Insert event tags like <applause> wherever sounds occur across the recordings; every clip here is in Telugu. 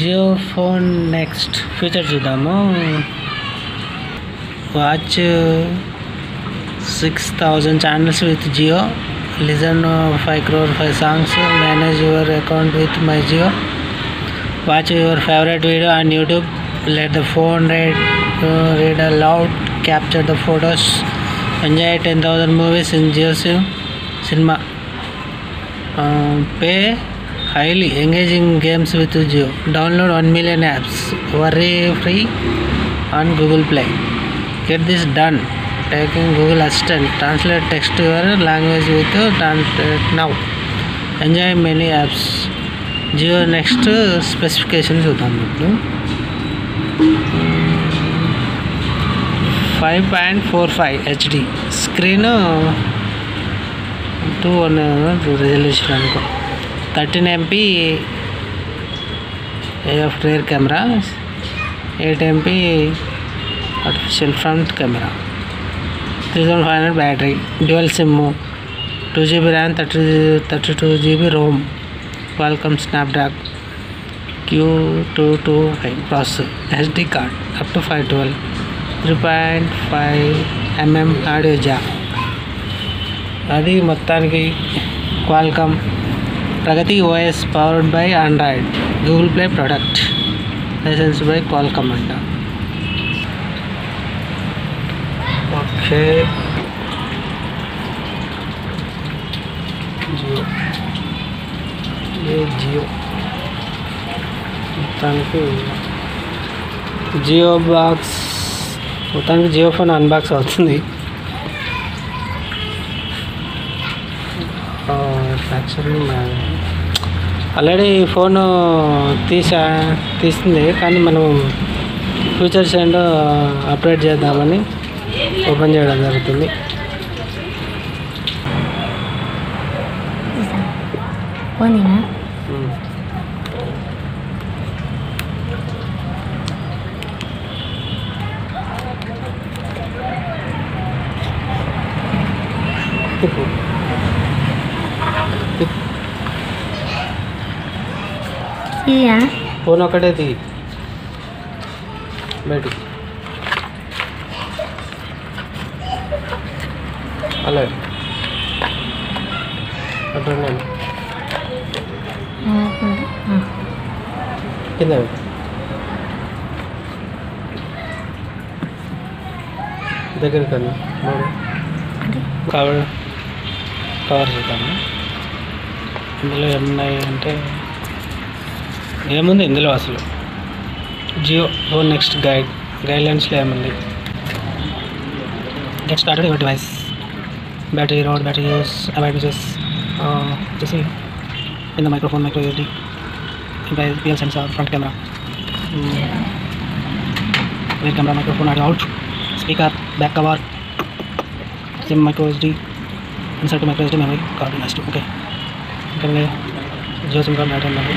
జియో ఫోన్ నెక్స్ట్ ఫీచర్ చూద్దాము watch six thousand channels with Jio listen five crore five songs manage your account with my Jio watch your favourite video on YouTube let the phone read read aloud capture the photos enjoy ten thousand movies in Jio cinema pay highly engaging games with Jio. Download 1 million apps. Worry free on Google Play. Get this done. Taking Google Assistant. Translate text to your language with Translate now. Enjoy many apps. Jio next specifications చూద్దాం ఇప్పుడు five point four five HD screen two one resolution అనుకో thirteen MP AF rear camera eight MP artificial front camera three thousand five hundred battery dual SIM two GB RAM thirty thirty two GB ROM welcome Snapdragon Q two two five processor SD card up to five twelve three point five mm audio jack అది మొత్తానికి Qualcomm Pragati OS powered by Android Google Play product licence by Qualcomm అంట ఓకే జియో ఏ జియో మొత్తానికి జియో బాక్స్ మొత్తానికి జియో ఫోన్ అన్బాక్స్ అవుతుంది యాక్చువల్లీ ఆల్రెడీ ఫోన్ తీసా తీస్తుంది కానీ మనం ఫీచర్స్ ఏంటో అప్డేట్ చేద్దామని ఓపెన్ చేయడం జరుగుతుంది. పోనీనా? తిప్పు <laughs> ఇదా ఫోన్ ఒకటే తీ బయటికి అలాగే అటు ఉండండి. కింద పెట్టు. దగ్గర కన్నా మూడు కవర్ కవర్ చూద్దాము ఇందులో ఏమున్నాయి అంటే ఏముంది ఇందులో అసలు జియో ఫోన్ నెక్స్ట్ గైడ్ గైడ్లైన్స్లో ఏముంది get started your device battery road battery use avoid uses వచ్చేసి in the microphone micro USB device PL sensor front camera mm, rear camera microphone audio out speaker back cover SIM micro SD insert to micro SD memory card next okay okay Jio SIM card battery memory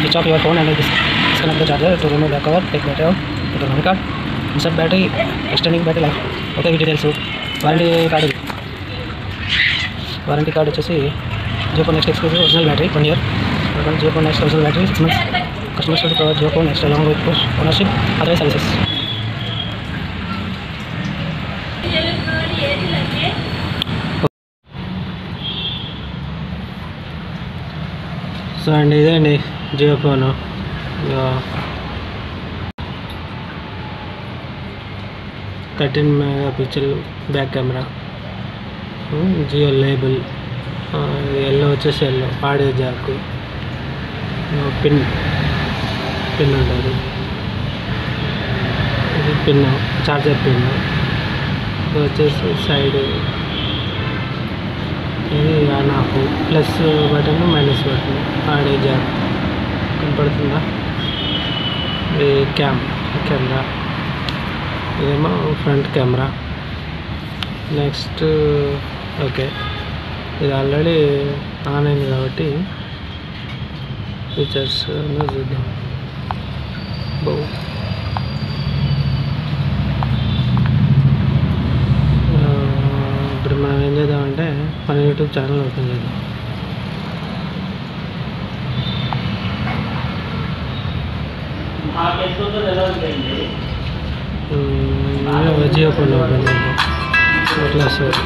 switch off your phone and dis- disconnect the charger to remove back cover take battery out put the memory card insert battery extending battery life okay ఈ details warranty card warranty card వచ్చేసి Jio phone next exclusive original battery one year Jio phone next original battery six months customers will provide Jio phone next along with ownership other services so అండి ఇదే అండి Jio phone thirteen mega picture back camera Jio label yellow వచ్చేసి yellow audio jack pin pin ఉంటుంది ఇది పిన్ చార్జర్ పిన్ ఇది వచ్చేసి సైడ్ ఇది on off plus button minus button ఆడే జాబ్ కనపడుతుందా? ఇది క్యామ్ కెమెరా. ఇదేమో ఫ్రంట్ కెమెరా. Next okay. ఇది ఆల్రెడీ ఆన్ అయింది కాబట్టి ఫీచర్స్ చూద్దాం. బౌ. యూట్యూబ్ ఛానల్ ఓపెన్ చేద్దాం. జియో ఫోన్ ఓపెన్ చేద్దాం. అట్లా సార్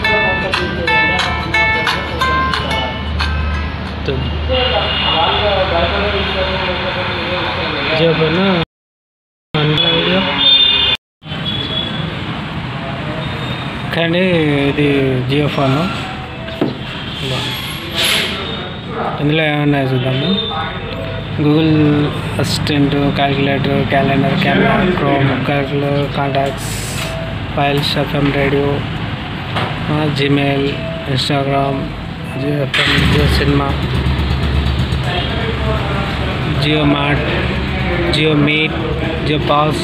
జియో ఫోన్ ఇది జియో ఫోన్ ఇందులో ఏమన్నా చూద్దాము Google assistant calculator calendar camera Chrome calculator contacts files FM radio Gmail Instagram Jio FM Jio cinema Jio mart Jio meet Jio pass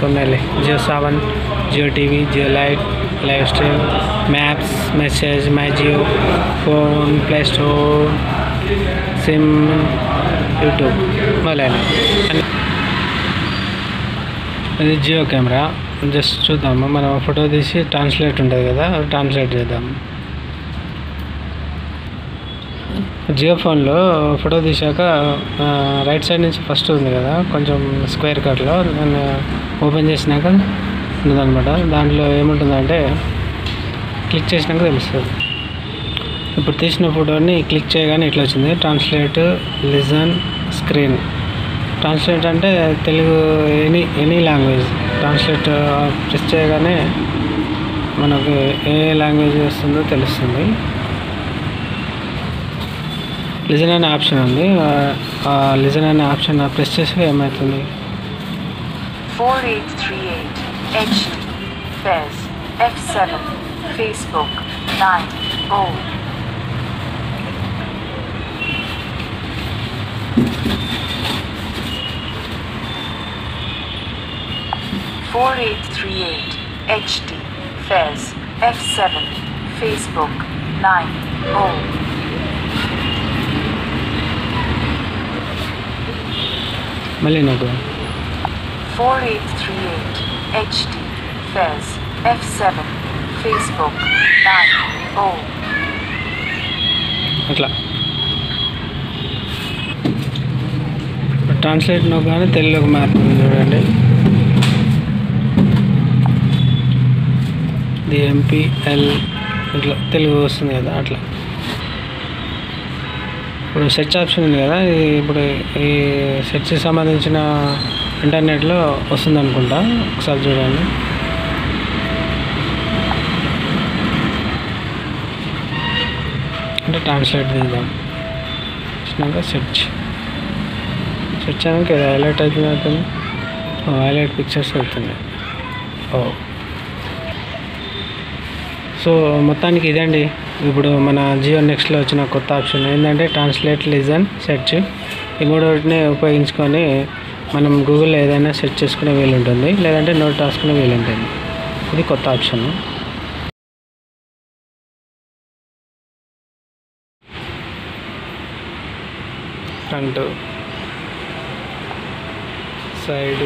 కొన్నాయిలే Jio seven Jio TV Jio light live stream maps message my Jio phone play store SIM YouTube మొదలైన ఇది జియో కెమెరా. జస్ట్ చూద్దాము. మనం ఫోటో తీసి ట్రాన్స్లేట్ ఉంటుంది కదా ట్రాన్స్లేట్ చేద్దాం. జియో ఫోన్లో ఫోటో తీసాక రైట్ సైడ్ నుంచి ఫస్ట్ ఉంది కదా కొంచెం స్క్వేర్ కట్లో దాన్ని ఓపెన్ చేసినాక ఉంటుందన్నమాట. దాంట్లో ఏముంటుందంటే క్లిక్ చేసినాక తెలుస్తుంది. ఇప్పుడు తీసిన ఫోటోని క్లిక్ చేయగానే ఇట్లా వచ్చింది. ట్రాన్స్లేట్ లిజన్ స్క్రీన్ ట్రాన్స్లేట్ అంటే Telugu any any language translate press చేయగానే మనకు ఏ లాంగ్వేజ్ వస్తుందో తెలుస్తుంది. లిజన్ అనే ఆప్షన్ ఉంది. Uh, uh, లిజన్ అనే ఆప్షన్ ప్రెస్ uh, చేస్తే ఏమవుతుంది 4838 Action. Fez. F7. Facebook. 9. O. Four eight three eight HD Fez F seven Facebook nine O Mali na 4838 HD Fez F7 Facebook 9, O అట్లా. ట్రాన్స్లేట్ నొక్కగానే తెలుగులోకి మారుతుంది చూడండి. ది ఎంపీఎల్ ఇట్లా తెలుగు వస్తుంది కదా అట్లా. ఇప్పుడు సెర్చ్ ఆప్షన్ ఉంది కదా ఇది ఇప్పుడు ఈ సెర్చ్కి సంబంధించిన ఇంటర్నెట్లో వస్తుంది అనుకుంటా ఒకసారి చూడండి. అంటే ట్రాన్స్లేట్ తీద్దాం వచ్చినాక సెర్చ్. సెర్చ్ అయినాక ఇది హైలైట్ అవుతుంది అవుతుంది హైలైట్ పిక్చర్స్ అవుతుంది ఓ. సో మొత్తానికి ఇదండి. ఇప్పుడు మన జియో నెక్స్ట్లో వచ్చిన కొత్త ఆప్షన్. ఏంటంటే ట్రాన్స్లేట్ లిజన్ సెర్చ్. ఈ మూడోటిని ఉపయోగించుకొని మనం గూగుల్లో ఏదైనా సెర్చ్ చేసుకునే వీలు ఉంటుంది లేదంటే నోట్ రాసుకునే వీలు ఉంటుంది. ఇది కొత్త ఆప్షన్ ఫ్రంట్ సైడ్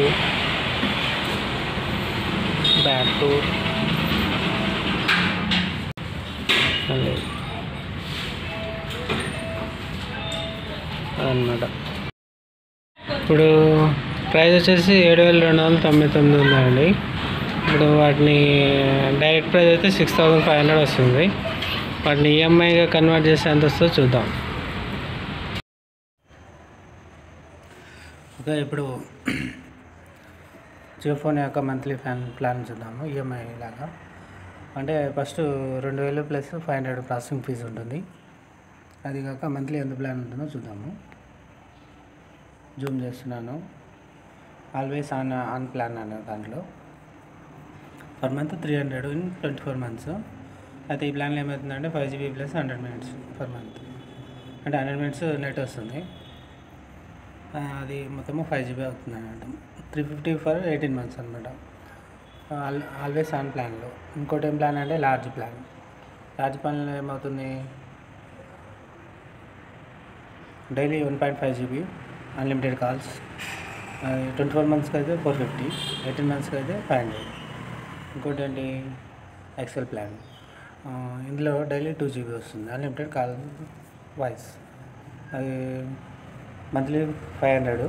బ్యాక్ అన్నమాట ఇప్పుడు ప్రైస్ వచ్చేసి ఏడు వేల రెండు వందల తొంభై తొమ్మిది ఉందండి. ఇప్పుడు వాటిని డైరెక్ట్ ప్రైస్ అయితే సిక్స్ థౌజండ్ ఫైవ్ హండ్రెడ్ వస్తుంది. వాటిని ఈఎంఐగా కన్వర్ట్ చేస్తే ఎంత వస్తుందో చూద్దాం. ఓకే ఇప్పుడు జియో ఫోన్ యొక్క మంత్లీ ప్లాన్ ప్లాన్ చూద్దాము. ఈఎంఐ లాగా. అంటే ఫస్ట్ రెండు వేలు plus five hundred processing fee ఉంటుంది. అది కాక మంత్లీ ఎంత ప్లాన్ ఉంటుందో చూద్దాము. జూమ్ చేస్తున్నాను. ఆల్వేస్ ఆన్ ఆన్ ప్లాన్ అనే దాంట్లో. Per month three hundred in twenty four months అయితే ఈ ప్లాన్లో ఏమవుతుందంటే five GB plus hundred minutes per month అంటే హండ్రెడ్ మినిట్స్ నెట్ వస్తుంది. అది మొత్తము ఫైవ్ జీబీ అవుతుంది అన్నమాట three fifty for eighteen months అనమాట ఆల్ ఆల్వేస్ ఆన్ ప్లాన్లో. ఇంకోటి ఏం ప్లాన్ అంటే లార్జ్ ప్లాన్ లార్జ్ ప్లాన్లో ఏమవుతుంది? Daily one point five GB unlimited calls twenty four మంత్స్కి అయితే ఫోర్ ఫిఫ్టీ ఎయిటీన్ మంత్స్కి అయితే ఫైవ్ హండ్రెడ్ ఇంకోటి ఏంటి? ఎక్సెల్ ప్లాన్ ఇందులో డైలీ టూ జీబీ వస్తుంది. అన్లిమిటెడ్ కాల్ వాయిస్ అది monthly five hundred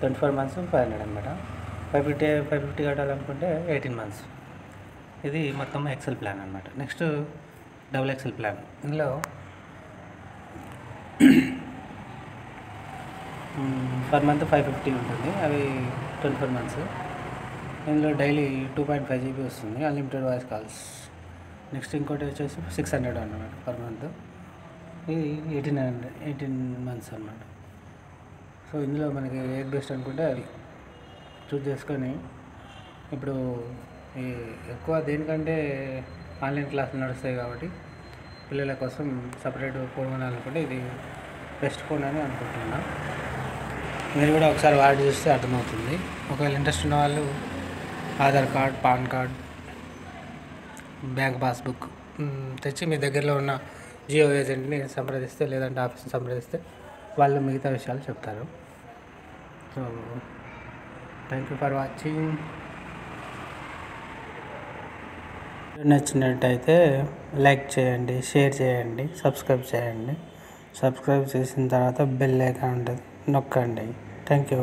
twenty four months five hundred అనమాట ఫైవ్ ఫిఫ్టీ ఫైవ్ ఫిఫ్టీ కట్టాలనుకుంటే ఎయిటీన్ మంత్స్ ఇది మొత్తం ఎక్సెల్ ప్లాన్ అనమాట నెక్స్ట్ డబుల్ ఎక్సెల్ ప్లాన్ ఇందులో పర్ మంత్ ఫైవ్ ఫిఫ్టీ ఉంటుంది. అవి ట్వంటీ ఫోర్ మంత్స్. ఇందులో daily two point five GB వస్తుంది. Unlimited voice calls. నెక్స్ట్ ఇంకోటి వచ్చేసి సిక్స్ హండ్రెడ్ అన్నమాట పర్ మంత్. ఇది ఎయిటీన్ హండ్రెడ్ ఎయిటీన్ మంత్స్ అన్నమాట. సో ఇందులో మనకి ఏది బెస్ట్ అనుకుంటే అది చూస్ చేసుకొని ఇప్పుడు ఈ ఎక్కువ దేనికంటే ఆన్లైన్ క్లాసులు నడుస్తాయి కాబట్టి పిల్లల కోసం సపరేట్ ఫోన్ కొనాలనుకుంటే ఇది బెస్ట్ ఫోన్ అని అనుకుంటున్నాను మీరు కూడా ఒకసారి వాడి చూస్తే అర్థమవుతుంది. ఒకవేళ ఇంట్రెస్ట్ ఉన్న వాళ్ళు Aadhaar card PAN card bank passbook తెచ్చి మీ దగ్గరలో ఉన్న జియో ఏజెంట్ని సంప్రదిస్తే లేదంటే ఆఫీస్ని సంప్రదిస్తే వాళ్ళు మిగతా విషయాలు చెప్తారు. So thank you for watching నచ్చినట్టయితే లైక్ చేయండి షేర్ చేయండి సబ్స్క్రైబ్ చేయండి. సబ్స్క్రైబ్ చేసిన తర్వాత బెల్ ఐకాన్ ఉంటుంది. నొక్కండి. Thank you.